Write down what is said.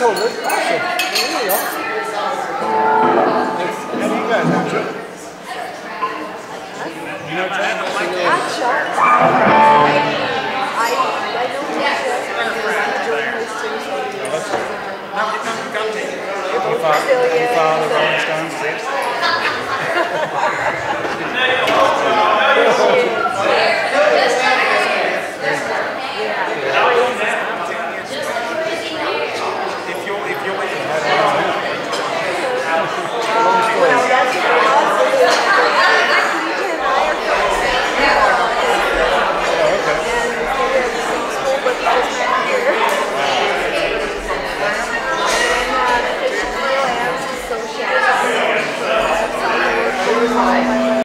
Well, a. Awesome.